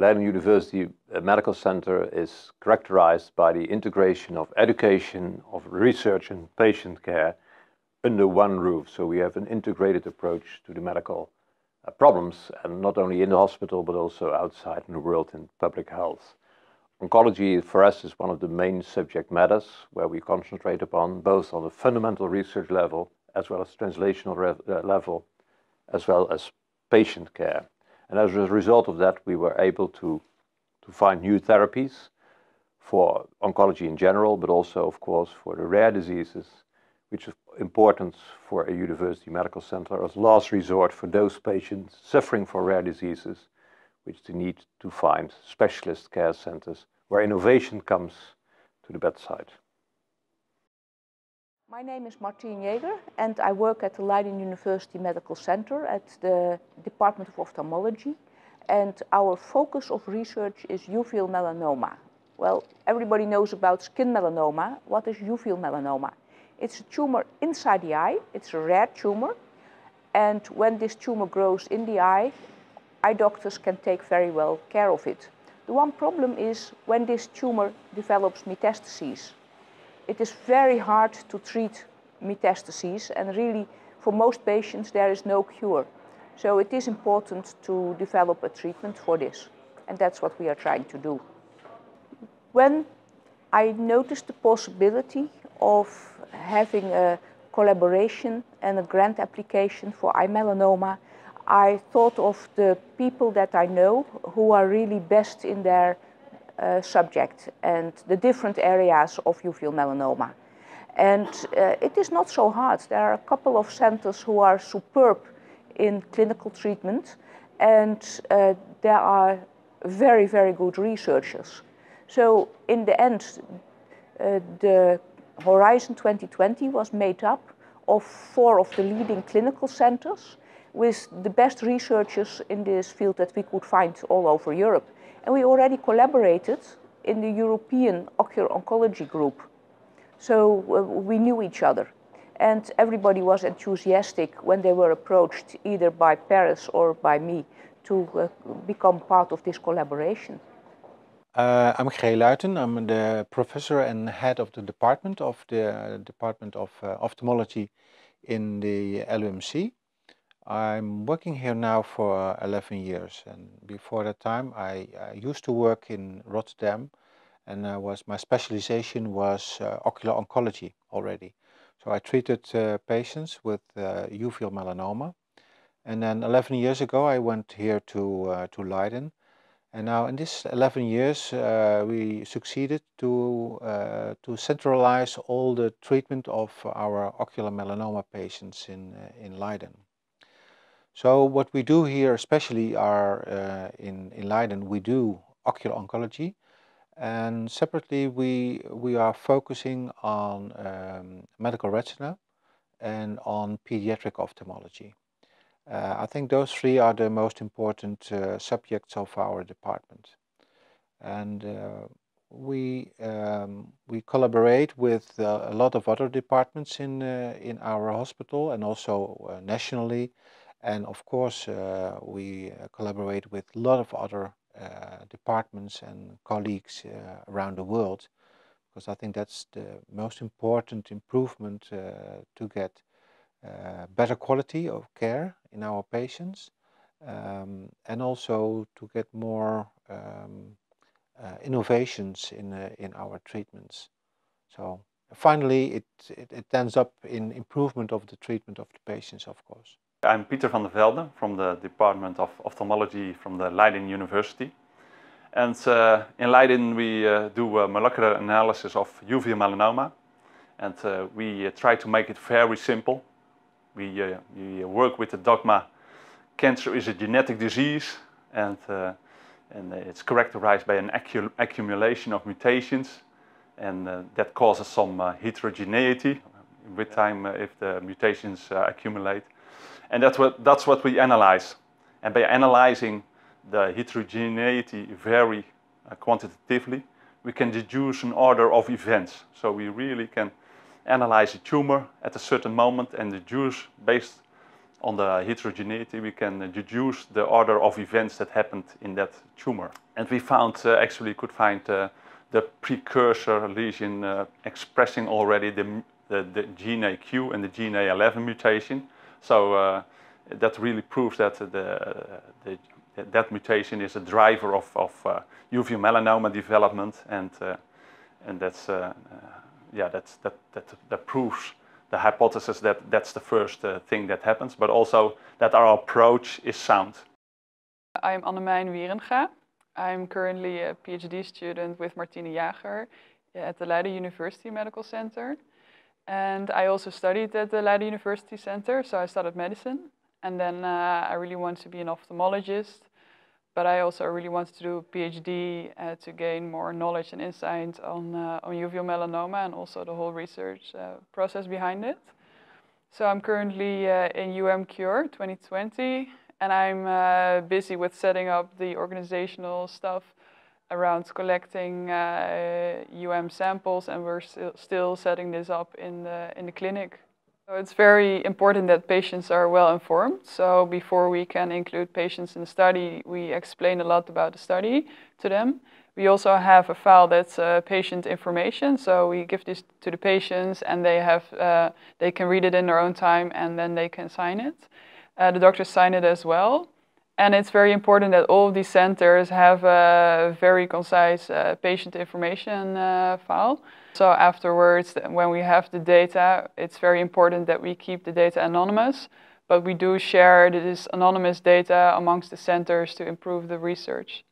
Leiden University uh, Medical Center is characterized by the integration of education, of research and patient care under one roof. So we have an integrated approach to the medical uh, problems, and not only in the hospital, but also outside in the world in public health. Oncology for us is one of the main subject matters where we concentrate upon both on the fundamental research level as well as translational uh, level, as well as patient care. And as a result of that, we were able to, find new therapies for oncology in general, but also, of course, for the rare diseases, which is important for a university medical center as last resort for those patients suffering from rare diseases, which they need to find specialist care centers where innovation comes to the bedside. My name is Martine Jager and I work at the Leiden University Medical Center at the Department of Ophthalmology and our focus of research is uveal melanoma. Well, everybody knows about skin melanoma. What is uveal melanoma? It's a tumor inside the eye, it's a rare tumor and when this tumor grows in the eye, eye doctors can take very well care of it. The one problem is when this tumor develops metastases it is very hard to treat metastases and really for most patients there is no cure. So it is important to develop a treatment for this and that's what we are trying to do. When I noticed the possibility of having a collaboration and a grant application for eye melanoma, I thought of the people that I know who are really best in their subject and the different areas of uveal melanoma. And uh, it is not so hard. There are a couple of centers who are superb in clinical treatment and uh, there are very, very good researchers. So in the end, uh, the Horizon 2020 was made up of four of the leading clinical centers with the best researchers in this field that we could find all over Europe. And we already collaborated in the European Ocular Oncology Group. So uh, we knew each other. And everybody was enthusiastic when they were approached either by Paris or by me to uh, become part of this collaboration. Uh, I'm G. Luyten. I'm the professor and head of the department of the Department of uh, Ophthalmology in the LUMC. I'm working here now for 11 years and before that time I, I used to work in Rotterdam and I was my specialization was uh, ocular oncology already. So I treated uh, patients with uh, uveal melanoma and then 11 years ago I went here to, uh, to Leiden and now in this 11 years uh, we succeeded to, uh, to centralize all the treatment of our ocular melanoma patients in, in Leiden. So what we do here, especially are uh, in, in Leiden, we do ocular oncology. And separately, we, we are focusing on um, medical retina and on pediatric ophthalmology. Uh, I think those three are the most important uh, subjects of our department. And uh, we, um, we collaborate with uh, a lot of other departments in, uh, in our hospital and also nationally and of course, uh, we uh, collaborate with a lot of other uh, departments and colleagues around the world because I think that's the most important improvement to get better quality of care in our patients um, and also to get more um, uh, innovations in, uh, in our treatments. So finally, it, it, it, ends up in improvement of the treatment of the patients, of course. I'm Pieter van der Velden from the Department of Ophthalmology from the Leiden University. And uh, in Leiden we uh, do molecular analysis of uveal melanoma. And uh, we uh, try to make it very simple. We, uh, we, work with the dogma, cancer is a genetic disease and, uh, and it's characterized by an accumulation of mutations. And that causes some heterogeneity with time if the mutations accumulate. And that's what, that's what we analyze. And by analyzing the heterogeneity very uh, quantitatively, we can deduce an order of events. So we really can analyze a tumor at a certain moment and deduce based on the heterogeneity, we can deduce the order of events that happened in that tumor. And we found, uh, actually could find uh, the precursor lesion uh, expressing already the, the, the GNAQ and the GNA11 mutation. So uh, that really proves that the, the, that mutation is a driver of, of uh, uveal melanoma development and, uh, and that's, yeah, that's, that, that, that proves the hypothesis that that's the first uh, thing that happens, but also that our approach is sound. I'm Annemijn Wierenga. I'm currently a PhD student with Martine Jager at the Leiden University Medical Center. And I also studied at the Leiden University Center, so I studied medicine. And then uh, I really want to be an ophthalmologist but I also really wanted to do a PhD uh, to gain more knowledge and insight on, uh, on uveal melanoma and also the whole research uh, process behind it. So I'm currently uh, in UM Cure 2020 and I'm uh, busy with setting up the organizational stuff around collecting UM uh, samples and we're st still setting this up in the, in the clinic. So it's very important that patients are well informed. So before we can include patients in the study, we explain a lot about the study to them. We also have a file that's uh, patient information. So we give this to the patients and they, have, uh, they can read it in their own time and then they can sign it. Uh, the doctors sign it as well. And it's very important that all of these centers have a very concise uh, patient information uh, file. So afterwards, when we have the data, it's very important that we keep the data anonymous, but we do share this anonymous data amongst the centers to improve the research.